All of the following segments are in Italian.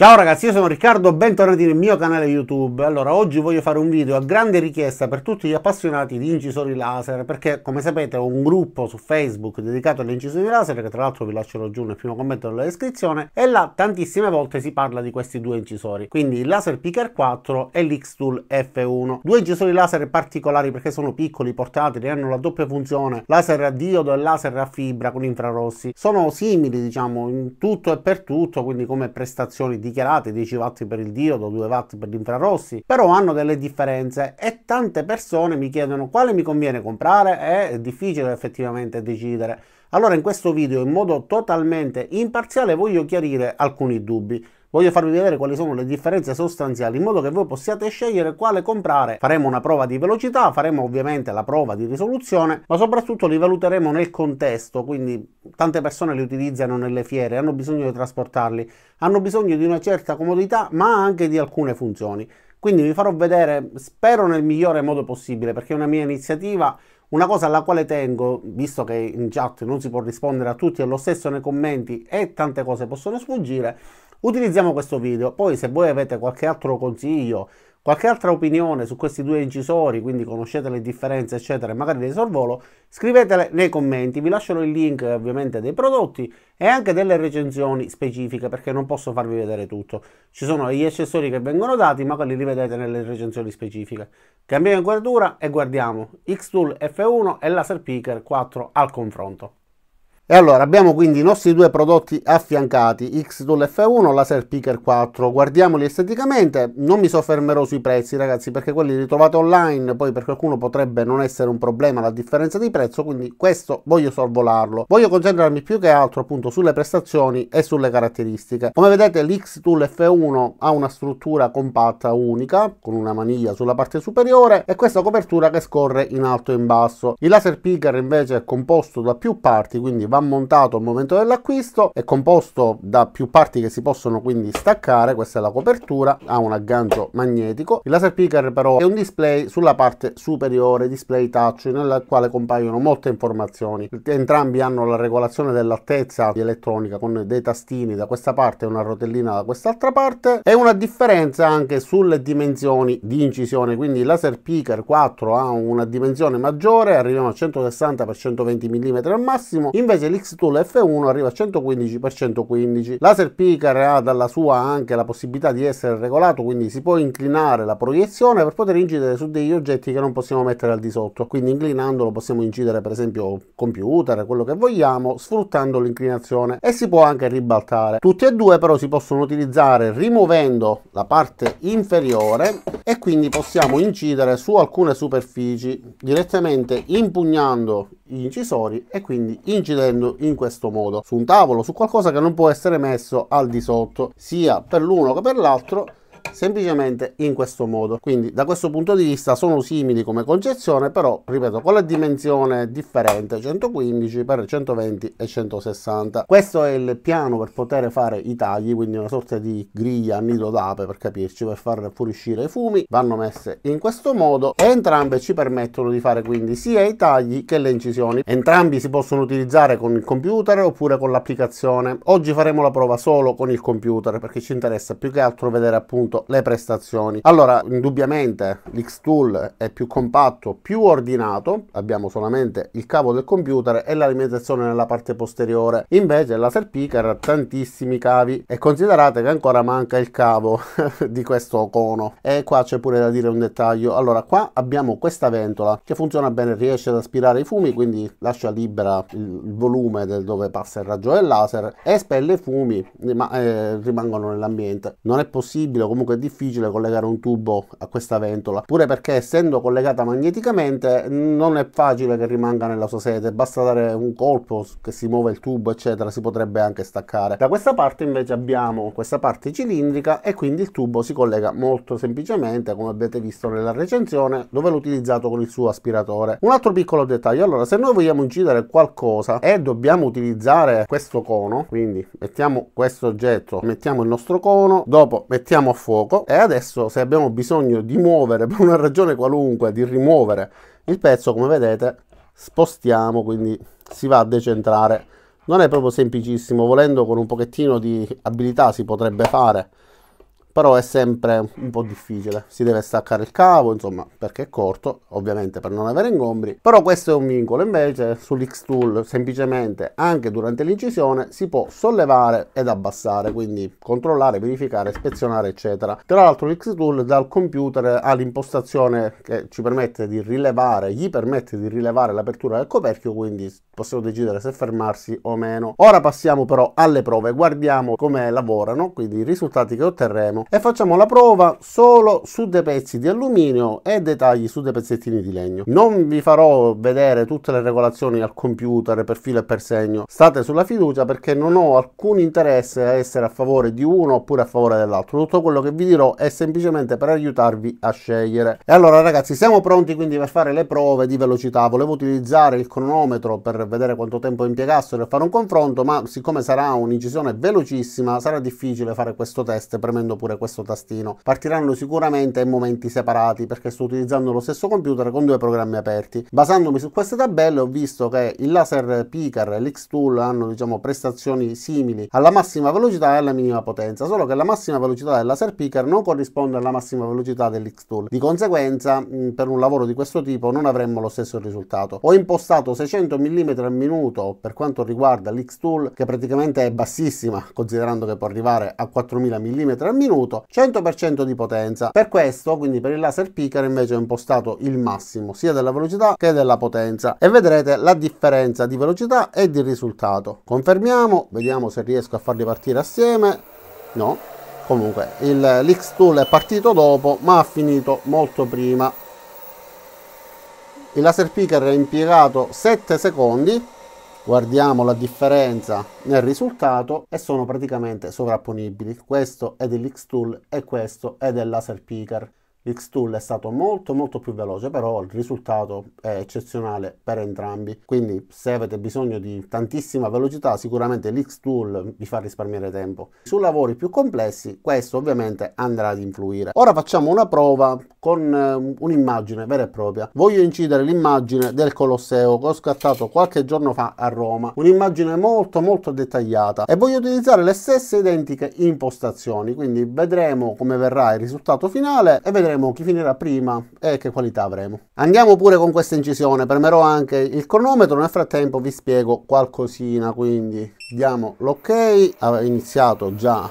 Ciao ragazzi, io sono Riccardo, bentornati nel mio canale YouTube. Allora, oggi voglio fare un video a grande richiesta per tutti gli appassionati di incisori laser, perché come sapete ho un gruppo su Facebook dedicato agli incisori laser, che tra l'altro vi lascerò giù nel primo commento della descrizione, e là tantissime volte si parla di questi due incisori, quindi il Laser Picker 4 e l'X-Tool F1. Due incisori laser particolari perché sono piccoli, portatili, hanno la doppia funzione, laser a diodo e laser a fibra con infrarossi. Sono simili, diciamo, in tutto e per tutto, quindi come prestazioni di dichiarate 10 watt per il diodo, 2 watt per gli infrarossi, però hanno delle differenze e tante persone mi chiedono quale mi conviene comprare, è difficile effettivamente decidere. Allora in questo video in modo totalmente imparziale voglio chiarire alcuni dubbi. Voglio farvi vedere quali sono le differenze sostanziali in modo che voi possiate scegliere quale comprare. Faremo una prova di velocità, faremo ovviamente la prova di risoluzione, ma soprattutto li valuteremo nel contesto, quindi tante persone li utilizzano nelle fiere, hanno bisogno di trasportarli, hanno bisogno di una certa comodità, ma anche di alcune funzioni. Quindi vi farò vedere, spero nel migliore modo possibile, perché è una mia iniziativa una cosa alla quale tengo, visto che in chat non si può rispondere a tutti e lo stesso nei commenti e tante cose possono sfuggire, utilizziamo questo video. Poi se voi avete qualche altro consiglio, qualche altra opinione su questi due incisori, quindi conoscete le differenze eccetera e magari le sorvolo, scrivetele nei commenti, vi lascerò il link ovviamente dei prodotti e anche delle recensioni specifiche perché non posso farvi vedere tutto. Ci sono gli accessori che vengono dati, magari li vedete nelle recensioni specifiche. Cambiamo inquadratura e guardiamo X-Tool F1 e Laser Picker 4 al confronto. E allora abbiamo quindi i nostri due prodotti affiancati, X-Tool F1, Laser Picker 4. Guardiamoli esteticamente, non mi soffermerò sui prezzi ragazzi perché quelli li trovate online, poi per qualcuno potrebbe non essere un problema la differenza di prezzo, quindi questo voglio sorvolarlo. Voglio concentrarmi più che altro appunto sulle prestazioni e sulle caratteristiche. Come vedete l'X-Tool F1 ha una struttura compatta unica, con una maniglia sulla parte superiore e questa copertura che scorre in alto e in basso. Il Laser Picker invece è composto da più parti, quindi va montato al momento dell'acquisto, è composto da più parti che si possono quindi staccare, questa è la copertura, ha un aggancio magnetico. Il laser picker però è un display sulla parte superiore, display touch, nel quale compaiono molte informazioni. Entrambi hanno la regolazione dell'altezza di elettronica con dei tastini da questa parte e una rotellina da quest'altra parte e una differenza anche sulle dimensioni di incisione, quindi il laser picker 4 ha una dimensione maggiore, arriviamo a 160 x 120 mm al massimo, invece l'X-Tool F1 arriva a 115x115. Laser Picker ha dalla sua anche la possibilità di essere regolato, quindi si può inclinare la proiezione per poter incidere su degli oggetti che non possiamo mettere al di sotto. Quindi inclinandolo possiamo incidere per esempio computer, quello che vogliamo, sfruttando l'inclinazione e si può anche ribaltare. Tutti e due però si possono utilizzare rimuovendo la parte inferiore e quindi possiamo incidere su alcune superfici direttamente impugnando gli incisori e quindi incidendo in questo modo. Su un tavolo, su qualcosa che non può essere messo al di sotto, sia per l'uno che per l'altro semplicemente in questo modo. Quindi da questo punto di vista sono simili come concezione però ripeto con la dimensione differente 115 per 120 e 160 questo è il piano per poter fare i tagli quindi una sorta di griglia nido d'ape per capirci per far fuoriuscire i fumi. Vanno messe in questo modo. E entrambe ci permettono di fare quindi sia i tagli che le incisioni. Entrambi si possono utilizzare con il computer oppure con l'applicazione. Oggi faremo la prova solo con il computer perché ci interessa più che altro vedere appunto le prestazioni. Allora, indubbiamente l'X-Tool è più compatto, più ordinato, abbiamo solamente il cavo del computer e l'alimentazione nella parte posteriore. Invece il Laser Picker ha tantissimi cavi e considerate che ancora manca il cavo di questo cono. E qua c'è pure da dire un dettaglio. Allora, qua abbiamo questa ventola che funziona bene, riesce ad aspirare i fumi, quindi lascia libera il volume del dove passa il raggio del laser e espelle i fumi, ma eh, rimangono nell'ambiente. Non è possibile comunque comunque è difficile collegare un tubo a questa ventola, pure perché essendo collegata magneticamente non è facile che rimanga nella sua sede, basta dare un colpo che si muove il tubo eccetera, si potrebbe anche staccare. Da questa parte invece abbiamo questa parte cilindrica e quindi il tubo si collega molto semplicemente come avete visto nella recensione dove l'ho utilizzato con il suo aspiratore. Un altro piccolo dettaglio, allora se noi vogliamo incidere qualcosa e dobbiamo utilizzare questo cono, quindi mettiamo questo oggetto, mettiamo il nostro cono, dopo mettiamo a fuoco fuoco e adesso se abbiamo bisogno di muovere per una ragione qualunque, di rimuovere il pezzo, come vedete, spostiamo, quindi si va a decentrare. Non è proprio semplicissimo, volendo con un pochettino di abilità si potrebbe fare, però è sempre un po' difficile, si deve staccare il cavo, insomma, perché è corto, ovviamente per non avere ingombri, però questo è un vincolo, invece sull'X-Tool semplicemente anche durante l'incisione si può sollevare ed abbassare, quindi controllare, verificare, ispezionare, eccetera. Tra l'altro l'X-Tool dal computer ha l'impostazione che ci permette di rilevare, gli permette di rilevare l'apertura del coperchio, quindi possiamo decidere se fermarsi o meno. Ora passiamo però alle prove, guardiamo come lavorano, quindi i risultati che otterremo e facciamo la prova solo su dei pezzi di alluminio e dettagli su dei pezzettini di legno. Non vi farò vedere tutte le regolazioni al computer per filo e per segno, state sulla fiducia perché non ho alcun interesse a essere a favore di uno oppure a favore dell'altro. Tutto quello che vi dirò è semplicemente per aiutarvi a scegliere. E allora ragazzi siamo pronti quindi per fare le prove di velocità. Volevo utilizzare il cronometro per vedere quanto tempo impiegassero e fare un confronto, ma siccome sarà un'incisione velocissima sarà difficile fare questo test premendo pure questo tastino. Partiranno sicuramente in momenti separati perché sto utilizzando lo stesso computer con due programmi aperti. Basandomi su queste tabelle ho visto che il laser Picker e l'X-Tool hanno diciamo prestazioni simili alla massima velocità e alla minima potenza, solo che la massima velocità del laser Picker non corrisponde alla massima velocità dell'X-Tool. Di conseguenza per un lavoro di questo tipo non avremmo lo stesso risultato. Ho impostato 600 mm al minuto per quanto riguarda l'X-Tool che praticamente è bassissima considerando che può arrivare a 4000 mm al minuto, 100% di potenza. Per questo quindi per il laser Picker invece ho impostato il massimo sia della velocità che della potenza e vedrete la differenza di velocità e di risultato. Confermiamo, vediamo se riesco a farli partire assieme. No, comunque l'X-Tool è partito dopo ma ha finito molto prima il laser picker è impiegato 7 secondi guardiamo la differenza nel risultato e sono praticamente sovrapponibili. Questo è dell'X-Tool e questo è del laser picker L'X-Tool è stato molto molto più veloce, però il risultato è eccezionale per entrambi. Quindi se avete bisogno di tantissima velocità, sicuramente l'X-Tool vi fa risparmiare tempo. Su lavori più complessi, questo ovviamente andrà ad influire. Ora facciamo una prova con eh, un'immagine vera e propria. Voglio incidere l'immagine del Colosseo che ho scattato qualche giorno fa a Roma. Un'immagine molto molto dettagliata e voglio utilizzare le stesse identiche impostazioni, quindi vedremo come verrà il risultato finale e vedremo vedremo chi finirà prima e che qualità avremo. Andiamo pure con questa incisione, premerò anche il cronometro, nel frattempo vi spiego qualcosina, quindi diamo l'ok, ha iniziato già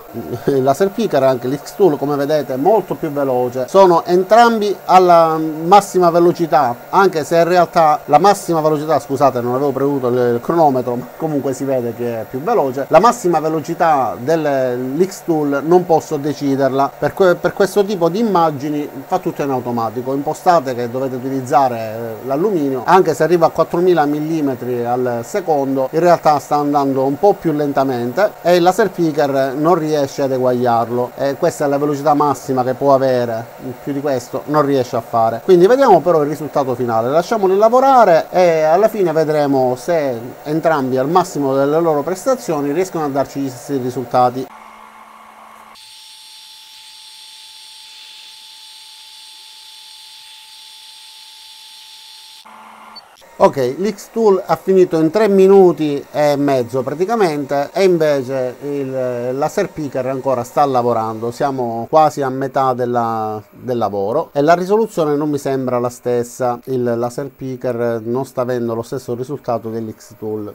il laser picker, anche l'X-Tool come vedete molto più veloce, sono entrambi alla massima velocità, anche se in realtà la massima velocità, scusate non avevo premuto il cronometro, ma comunque si vede che è più veloce, la massima velocità dell'X-Tool non posso deciderla, per, per questo tipo di immagini fa tutto in automatico, impostate che dovete utilizzare eh, l'alluminio, anche se arriva a 4000 mm al secondo, in realtà sta andando un po' più lentamente e il laser picker non riesce ad eguagliarlo. E questa è la velocità massima che può avere, più di questo non riesce a fare. Quindi vediamo però il risultato finale, lasciamoli lavorare e alla fine vedremo se entrambi al massimo delle loro prestazioni riescono a darci gli stessi risultati. shit. Ok, l'X-Tool ha finito in 3 minuti e mezzo praticamente e invece il laser picker ancora sta lavorando, siamo quasi a metà della, del lavoro e la risoluzione non mi sembra la stessa, il laser picker non sta avendo lo stesso risultato dell'X-Tool,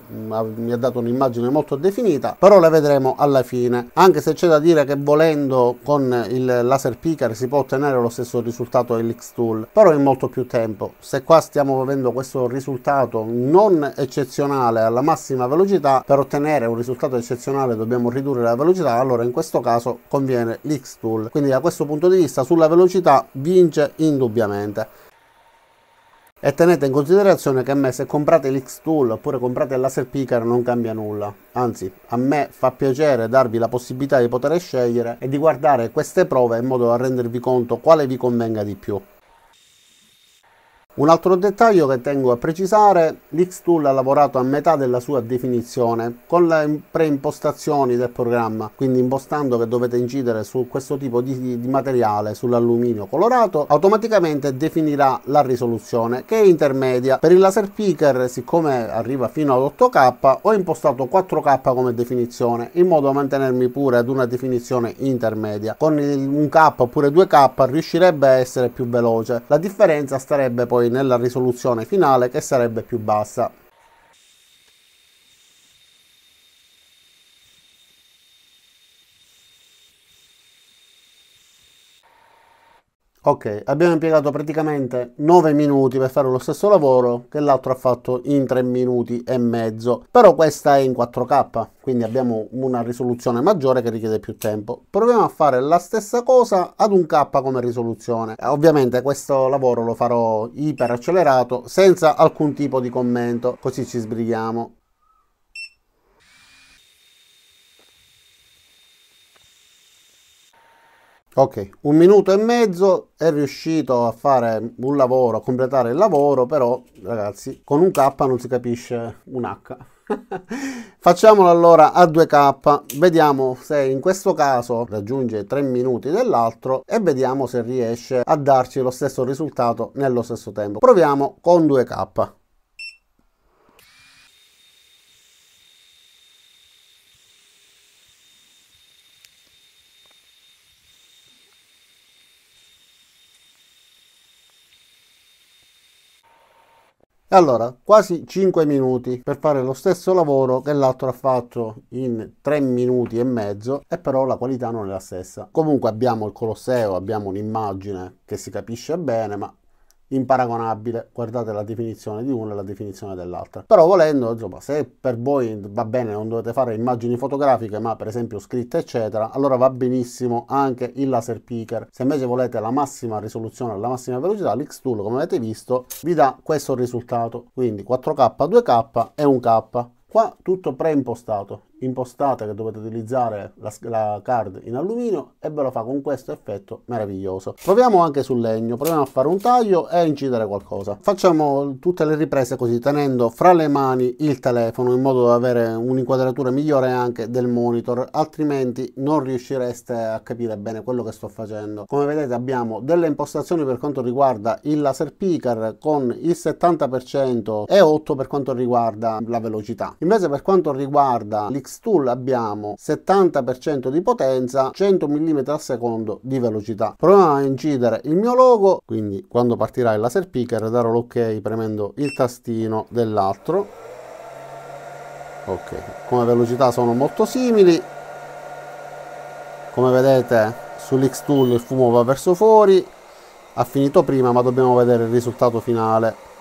mi ha dato un'immagine molto definita, però la vedremo alla fine, anche se c'è da dire che volendo con il laser picker si può ottenere lo stesso risultato dell'X-Tool, però in molto più tempo, se qua stiamo avendo questo risultato risultato non eccezionale alla massima velocità, per ottenere un risultato eccezionale dobbiamo ridurre la velocità, allora in questo caso conviene l'X-Tool. Quindi da questo punto di vista sulla velocità vince indubbiamente. E tenete in considerazione che a me se comprate l'X-Tool oppure comprate il laser picker non cambia nulla. Anzi, a me fa piacere darvi la possibilità di poter scegliere e di guardare queste prove in modo da rendervi conto quale vi convenga di più. Un altro dettaglio che tengo a precisare, l'Xtool ha lavorato a metà della sua definizione con le preimpostazioni del programma, quindi impostando che dovete incidere su questo tipo di, di materiale, sull'alluminio colorato, automaticamente definirà la risoluzione che è intermedia. Per il laser picker, siccome arriva fino ad 8K, ho impostato 4K come definizione, in modo da mantenermi pure ad una definizione intermedia. Con il, un K oppure 2K riuscirebbe a essere più veloce, la differenza starebbe poi poi nella risoluzione finale che sarebbe più bassa. Ok, abbiamo impiegato praticamente 9 minuti per fare lo stesso lavoro che l'altro ha fatto in 3 minuti e mezzo, però questa è in 4K, quindi abbiamo una risoluzione maggiore che richiede più tempo. Proviamo a fare la stessa cosa ad un K come risoluzione. Ovviamente questo lavoro lo farò iper accelerato senza alcun tipo di commento, così ci sbrighiamo. Ok, un minuto e mezzo è riuscito a fare un lavoro, a completare il lavoro, però ragazzi con un K non si capisce un H. Facciamolo allora a 2K, vediamo se in questo caso raggiunge 3 minuti dell'altro e vediamo se riesce a darci lo stesso risultato nello stesso tempo. Proviamo con 2K. Allora, quasi 5 minuti per fare lo stesso lavoro che l'altro ha fatto in 3 minuti e mezzo e però la qualità non è la stessa. Comunque abbiamo il Colosseo, abbiamo un'immagine che si capisce bene, ma imparagonabile, guardate la definizione di una e la definizione dell'altra. Però volendo, insomma, se per voi va bene, non dovete fare immagini fotografiche, ma per esempio scritte, eccetera, allora va benissimo anche il laser picker. Se invece volete la massima risoluzione, la massima velocità, l'X-Tool, come avete visto, vi dà questo risultato. Quindi 4K, 2K e 1K. Qua tutto preimpostato impostate che dovete utilizzare la, la, card in alluminio e ve lo fa con questo effetto meraviglioso. Proviamo anche sul legno, proviamo a fare un taglio e incidere qualcosa. Facciamo tutte le riprese così tenendo fra le mani il telefono in modo da avere un'inquadratura migliore anche del monitor, altrimenti non riuscireste a capire bene quello che sto facendo. Come vedete abbiamo delle impostazioni per quanto riguarda il laser picker con il 70% e 8 per quanto riguarda la velocità. Invece per quanto riguarda l'X Tool abbiamo 70% di potenza, 100 mm al secondo di velocità. Proviamo a incidere il mio logo, quindi quando partirà il laser picker darò l'ok premendo il tastino dell'altro. Ok, come velocità sono molto simili. Come vedete sull'X-Tool il fumo va verso fuori, ha finito prima ma dobbiamo vedere il risultato finale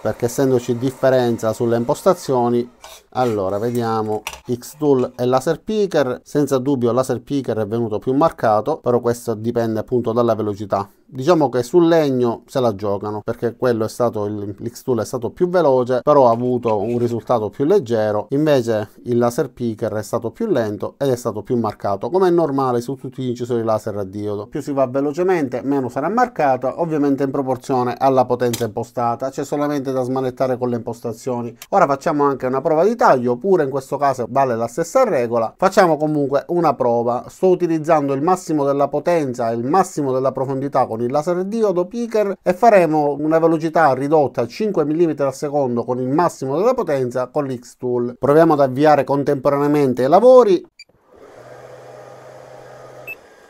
perché essendoci differenza sulle impostazioni allora vediamo. X-Tool e Laser Picker. Senza dubbio Laser Picker è venuto più marcato però questo dipende appunto dalla velocità diciamo che sul legno se la giocano perché quello è stato l'X-Tool è stato più veloce però ha avuto un risultato più leggero. Invece il laser picker è stato più lento ed è stato più marcato come è normale su tutti gli incisori laser a diodo. Più si va velocemente meno sarà marcato ovviamente in proporzione alla potenza impostata. C'è solamente da smanettare con le impostazioni. Ora facciamo anche una prova di taglio pure in questo caso vale la stessa regola. Facciamo comunque una prova. Sto utilizzando il massimo della potenza e il massimo della profondità con con il laser diodo picker e faremo una velocità ridotta a 5 mm al secondo con il massimo della potenza con l'X-Tool. Proviamo ad avviare contemporaneamente i lavori.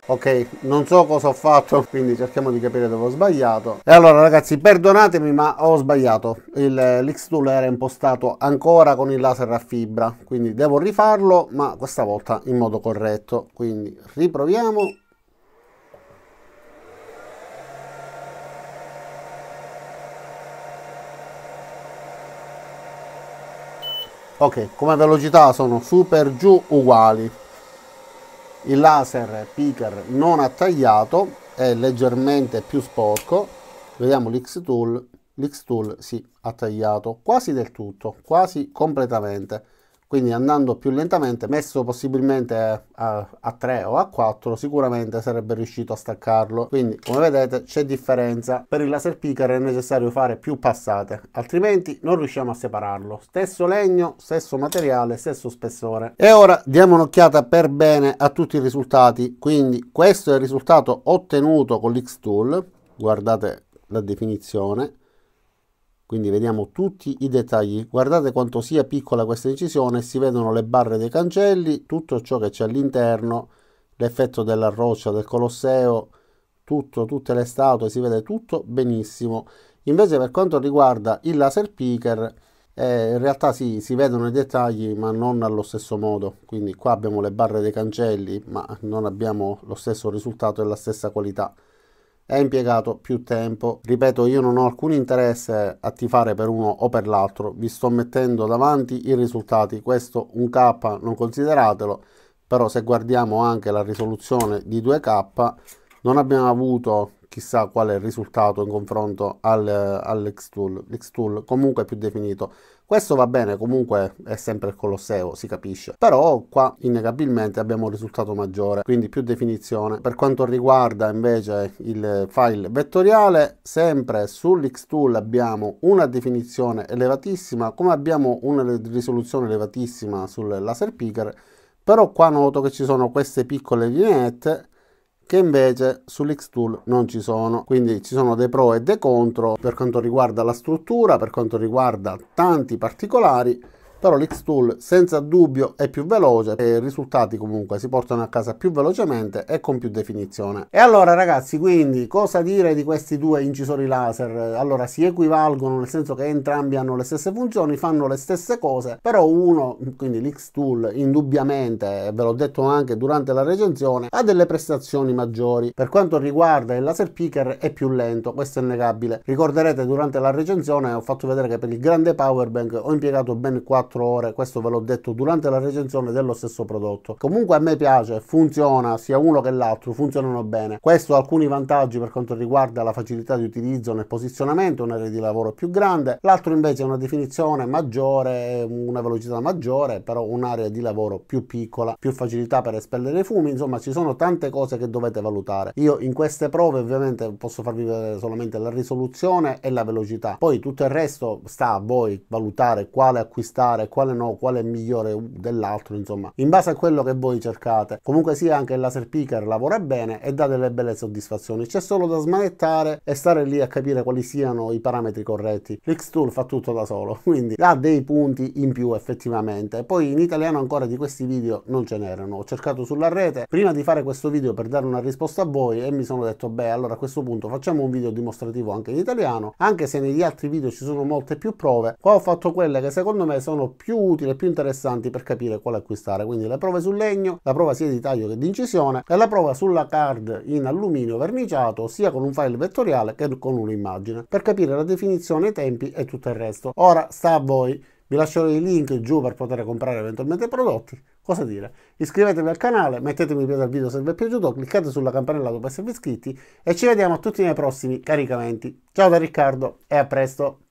Ok non so cosa ho fatto quindi cerchiamo di capire dove ho sbagliato. E allora ragazzi perdonatemi ma ho sbagliato. l'X-Tool era impostato ancora con il laser a fibra quindi devo rifarlo ma questa volta in modo corretto. Quindi riproviamo ok come velocità sono super giù uguali. Il laser picker non ha tagliato è leggermente più sporco. Vediamo l'X tool l'X tool si sì, ha tagliato quasi del tutto quasi completamente quindi andando più lentamente, messo possibilmente a, a 3 o a 4, sicuramente sarebbe riuscito a staccarlo. Quindi come vedete c'è differenza, per il laser picker è necessario fare più passate, altrimenti non riusciamo a separarlo. Stesso legno, stesso materiale, stesso spessore. E ora diamo un'occhiata per bene a tutti i risultati, quindi questo è il risultato ottenuto con l'X-Tool, guardate la definizione quindi vediamo tutti i dettagli. Guardate quanto sia piccola questa incisione si vedono le barre dei cancelli tutto ciò che c'è all'interno l'effetto della roccia del colosseo tutto tutte le statue si vede tutto benissimo. Invece per quanto riguarda il laser picker eh, in realtà sì, si vedono i dettagli ma non allo stesso modo. Quindi qua abbiamo le barre dei cancelli ma non abbiamo lo stesso risultato e la stessa qualità è impiegato più tempo. Ripeto, io non ho alcun interesse a tifare per uno o per l'altro, vi sto mettendo davanti i risultati. Questo un K non consideratelo, però se guardiamo anche la risoluzione di 2K non abbiamo avuto chissà qual è il risultato in confronto al, all'Xtool. L'Xtool comunque è più definito. Questo va bene, comunque è sempre il Colosseo, si capisce. Però qua innegabilmente abbiamo un risultato maggiore, quindi più definizione. Per quanto riguarda invece il file vettoriale, sempre sull'Xtool abbiamo una definizione elevatissima, come abbiamo una risoluzione elevatissima sul laser picker, però qua noto che ci sono queste piccole lineette che invece sull'Xtool non ci sono. Quindi ci sono dei pro e dei contro per quanto riguarda la struttura, per quanto riguarda tanti particolari però l'X-Tool senza dubbio è più veloce e i risultati comunque si portano a casa più velocemente e con più definizione. E allora ragazzi, quindi cosa dire di questi due incisori laser? Allora si equivalgono nel senso che entrambi hanno le stesse funzioni, fanno le stesse cose, però uno, quindi l'X-Tool indubbiamente, ve l'ho detto anche durante la recensione, ha delle prestazioni maggiori. Per quanto riguarda il laser picker è più lento, questo è innegabile. Ricorderete durante la recensione ho fatto vedere che per il grande powerbank ho impiegato ben 4 24 ore, questo ve l'ho detto durante la recensione dello stesso prodotto. Comunque a me piace, funziona, sia uno che l'altro, funzionano bene. Questo ha alcuni vantaggi per quanto riguarda la facilità di utilizzo nel posizionamento, un'area di lavoro più grande, l'altro invece è una definizione maggiore, una velocità maggiore, però un'area di lavoro più piccola, più facilità per espellere i fumi, insomma ci sono tante cose che dovete valutare. Io in queste prove ovviamente posso farvi vedere solamente la risoluzione e la velocità, poi tutto il resto sta a voi valutare quale acquistare fare, quale no, quale è migliore dell'altro, insomma, in base a quello che voi cercate. Comunque sia anche il laser picker lavora bene e dà delle belle soddisfazioni. C'è solo da smanettare e stare lì a capire quali siano i parametri corretti. L'Xtool fa tutto da solo, quindi ha dei punti in più effettivamente. Poi in italiano ancora di questi video non ce n'erano. Ho cercato sulla rete prima di fare questo video per dare una risposta a voi e mi sono detto beh allora a questo punto facciamo un video dimostrativo anche in italiano, anche se negli altri video ci sono molte più prove. Qua ho fatto quelle che secondo me sono più utili e più interessanti per capire quale acquistare. Quindi le prove sul legno, la prova sia di taglio che di incisione e la prova sulla card in alluminio verniciato sia con un file vettoriale che con un'immagine per capire la definizione, i tempi e tutto il resto. Ora sta a voi. Vi lascerò i link giù per poter comprare eventualmente i prodotti. Cosa dire? Iscrivetevi al canale, mettetemi piede al video se vi è piaciuto, cliccate sulla campanella dopo esservi iscritti e ci vediamo tutti nei prossimi caricamenti. Ciao da Riccardo e a presto!